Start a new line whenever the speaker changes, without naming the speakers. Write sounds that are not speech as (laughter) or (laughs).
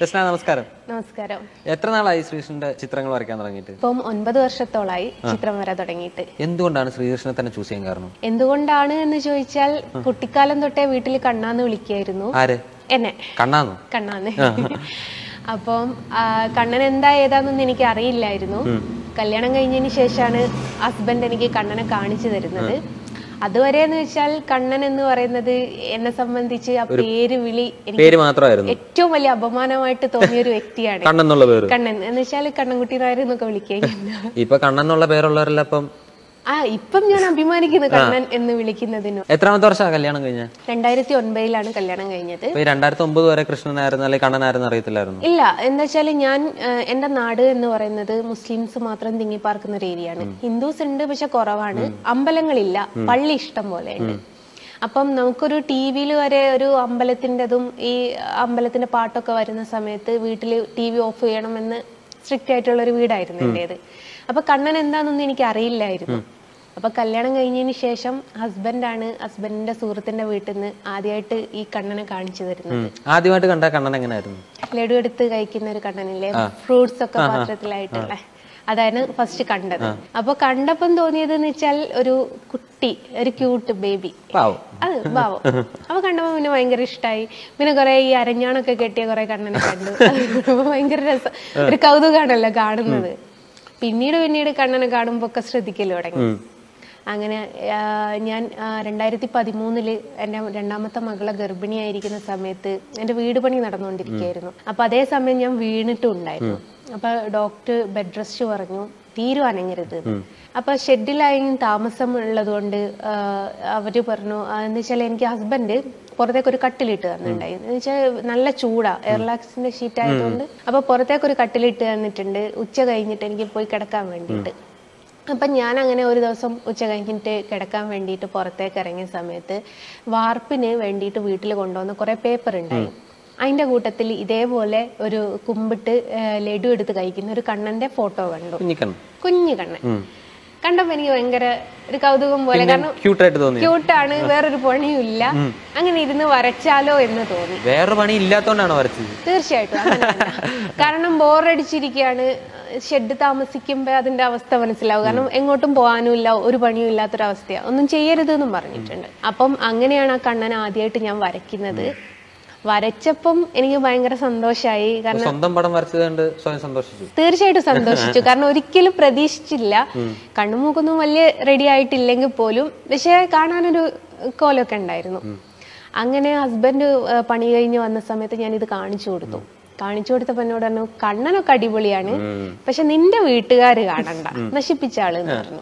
ജസ്ന നമസ്കാരം.
നമസ്കാരം.
എത്ര നാളായി ശ്രീകൃഷ്ണന്റെ ചിത്രങ്ങൾ വരയ്ക്കാൻ തുടങ്ങിയിട്ട്?
ഇപ്പം ഒൻപത് വർഷത്തോളായി ചിത്രം വര തുടങ്ങിയിട്ട്.
എന്തുകൊണ്ടാണ് ശ്രീകൃഷ്ണനെ തന്നെ ചൂസ് ചെയ്യാൻ കാരണം?
എന്തുകൊണ്ടാണ് എന്ന് ചോദിച്ചാൽ കുട്ടിക്കാലം തൊട്ടേ വീട്ടിൽ കണ്ണാന്ന് വിളിക്കായിരുന്നു.
ആര്?
എന്നെ.
കണ്ണാന്ന്?
കണ്ണാന്ന്. അപ്പം കണ്ണൻ എന്താ ഏതാന്നൊന്നും എനിക്ക് അറിയില്ലായിരുന്നു. കല്യാണം കഴിഞ്ഞതിന് ശേഷമാണ് ഹസ്ബൻഡ് എനിക്ക് കണ്ണനെ കാണിച്ചു തരുന്നത്. അതുവരെ എന്ന് വെച്ചാൽ കണ്ണൻ എന്ന് പറയുന്നത് എന്നെ സംബന്ധിച്ച് ആ പേര് വിളി
പേര് മാത്രമായിരുന്നു.
ഏറ്റവും വലിയ അപമാനമായിട്ട് തോന്നിയ ഒരു (laughs) വ്യക്തിയാണ്.
കണ്ണെന്നുള്ള പേര്.
കണ്ണൻ. എന്ന് വെച്ചാൽ കണ്ണൻകുട്ടി നായർ എന്നൊക്കെ വിളിക്കുക
ഇപ്പൊ കണ്ണെന്നുള്ള പേരുള്ളവരെല്ലാം ഇപ്പം
ആ ഇപ്പം ഞാൻ അഭിമാനിക്കുന്നു കണ്ണൻ എന്ന് വിളിക്കുന്നതിനും.
എത്രാമത്തെ വർഷമാണ് കല്യാണം കഴിഞ്ഞ?
രണ്ടായിരത്തി ഒൻപതിലാണ് കല്യാണം കഴിഞ്ഞത്.
രണ്ടായിരത്തി ഒമ്പത് വരെ കൃഷ്ണനായിരുന്നു അല്ലെങ്കിൽ കണ്ണനായിരുന്നു അറിയത്തില്ലായിരുന്നു?
ഇല്ല എന്താ വെച്ചാൽ ഞാൻ എന്റെ നാട് എന്ന് പറയുന്നത് മുസ്ലിംസ് മാത്രം തിങ്ങി പാർക്കുന്ന ഒരു ഏരിയയാണ് ഹിന്ദുസ് ഉണ്ട് പക്ഷെ കുറവാണ്. അമ്പലങ്ങളില്ല പള്ളി ഇഷ്ടം പോലെ ഉണ്ട്. അപ്പം നമുക്കൊരു ടി വിയിൽ വരെ ഒരു അമ്പലത്തിന്റെതും ഈ അമ്പലത്തിന്റെ പാട്ടൊക്കെ വരുന്ന സമയത്ത് വീട്ടിൽ ടി വി ഓഫ് ചെയ്യണമെന്ന് സ്ട്രിക്റ്റ് ആയിട്ടുള്ള ഒരു വീടായിരുന്നു എന്റേത് അപ്പൊ കണ്ണൻ എന്താണെന്നൊന്നും എനിക്ക് അറിയില്ലായിരുന്നു അപ്പൊ കല്യാണം കഴിഞ്ഞതിന് ശേഷം ഹസ്ബൻഡാണ് ഹസ്ബൻഡിന്റെ സുഹൃത്തിന്റെ വീട്ടിൽ നിന്ന് ആദ്യമായിട്ട് ഈ കണ്ണനെ കാണിച്ചു തരുന്നത്.
ആദ്യമായിട്ട് കണ്ട കണ്ണൻ എങ്ങനെയായിരുന്നു?
ലഡു എടുത്ത് കഴിക്കുന്ന ഒരു കണ്ണനില്ലേ? ഫ്രൂട്ട്സ് ഒക്കെ പാത്രത്തിലായിട്ടുള്ള. അതാണ് ഫസ്റ്റ് കണ്ടത്. അപ്പൊ കണ്ടപ്പം തോന്നിയത് എന്ന് വെച്ചാൽ ഒരു കുട്ടി ഒരു ക്യൂട്ട് ബേബി അത് ഭാവം അപ്പൊ കണ്ടപ്പോ പിന്നെ ഭയങ്കര ഇഷ്ടമായി പിന്നെ കുറെ ഈ അരഞ്ഞാണൊക്കെ കെട്ടിയ കുറെ കണ്ണനെ കണ്ടു. (laughs) ഭയങ്കര രസം. ഒരു കൗതുകാണല്ലോ കാണുന്നത്. പിന്നീട് പിന്നീട് കണ്ണനെ കാണുമ്പോ ഒക്കെ ശ്രദ്ധിക്കൽ തുടങ്ങി. അങ്ങനെ ഞാൻ രണ്ടായിരത്തി പതിമൂന്നിൽ എന്റെ രണ്ടാമത്തെ മകളെ ഗർഭിണിയായിരിക്കുന്ന സമയത്ത് എന്റെ വീട് പണി നടന്നുകൊണ്ടിരിക്കുകയായിരുന്നു. അപ്പൊ അതേ സമയം ഞാൻ വീണിട്ടുണ്ടായിരുന്നു. അപ്പൊ ഡോക്ടർ ബെഡ് റെസ്റ്റ് പറഞ്ഞു തീരും അനങ്ങരുത്. അപ്പൊ ഷെഡിലായും താമസം ഉള്ളതുകൊണ്ട് ആ, അവർ പറഞ്ഞു എന്ന് വെച്ചാൽ എനിക്ക് ഹസ്ബൻഡ് പുറത്തേക്ക് ഒരു കട്ടിലിട്ട് തന്നിട്ടുണ്ടായി. എന്ന് വെച്ചാൽ നല്ല ചൂടാ എയർലാക്സിന്റെ ഷീറ്റ് ആയതുകൊണ്ട് അപ്പൊ പുറത്തേക്ക് ഒരു കട്ടിലിട്ട് തന്നിട്ടുണ്ട് ഉച്ച കഴിഞ്ഞിട്ട് എനിക്ക് പോയി കിടക്കാൻ വേണ്ടിയിട്ട്. അപ്പം ഞാൻ അങ്ങനെ ഒരു ദിവസം ഉച്ച കഴിഞ്ഞിട്ട് കിടക്കാൻ വേണ്ടിയിട്ട് പുറത്തേക്ക് ഇറങ്ങിയ സമയത്ത് വാർപ്പിന് വേണ്ടിയിട്ട് വീട്ടിൽ കൊണ്ടുവന്ന കുറേ പേപ്പർ ഉണ്ടായി. അതിന്റെ കൂട്ടത്തിൽ ഇതേപോലെ ഒരു കുമ്പിട്ട് ലഡു എടുത്ത് കഴിക്കുന്ന ഒരു കണ്ണന്റെ ഫോട്ടോ കണ്ടു. കുഞ്ഞു കണ്ണൻ കണ്ടപ്പോ എനിക്ക് ഭയങ്കര ഒരു കൗതുകം പോലെ. കാരണം
ക്യൂട്ടായിട്ട് തോന്നി
ക്യൂട്ടാണ് വേറൊരു പണിയും ഇല്ല അങ്ങനെ ഇരുന്ന് വരച്ചാലോ എന്ന് തോന്നി.
വേറെ പണി ഇല്ലാത്തോണ്ടാണ് വരച്ചത്?
തീർച്ചയായിട്ടും. (laughs) കാരണം ബോറടിച്ചിരിക്കുകയാണ് ഷെഡ് താമസിക്കുമ്പോ അതിന്റെ അവസ്ഥ മനസ്സിലാവും. കാരണം എങ്ങോട്ടും പോകാനും ഇല്ല ഒരു പണിയും ഇല്ലാത്തൊരവസ്ഥയാണ് ഒന്നും ചെയ്യരുത് എന്നും പറഞ്ഞിട്ടുണ്ട് അപ്പം അങ്ങനെയാണ് ആ കണ്ണൻ ആദ്യമായിട്ട് ഞാൻ വരയ്ക്കുന്നത്. വരച്ചപ്പം എനിക്ക് ഭയങ്കര സന്തോഷമായി കാരണം
സ്വന്തം പടം വരച്ചതുകൊണ്ട് സ്വയം സന്തോഷിച്ചു.
തീർച്ചയായിട്ടും സന്തോഷിച്ചു. (laughs) കാരണം ഒരിക്കലും പ്രതീക്ഷിച്ചില്ല. കണ്ണുമൂക്കൊന്നും വലിയ റെഡി ആയിട്ടില്ലെങ്കിൽ പോലും പക്ഷേ കാണാനൊരു കോലൊക്കെ ഉണ്ടായിരുന്നു. അങ്ങനെ ഹസ്ബൻഡ് പണി കഴിഞ്ഞ് വന്ന സമയത്ത് ഞാൻ ഇത് കാണിച്ചു കൊടുത്തു. കാണിച്ചു കൊടുത്തപ്പോ എന്നോട് പറഞ്ഞു കണ്ണനൊക്കെ അടിപൊളിയാണ്. പക്ഷെ നിന്റെ വീട്ടുകാര് കാണണ്ട. നശിപ്പിച്ച ആൾ പറഞ്ഞു.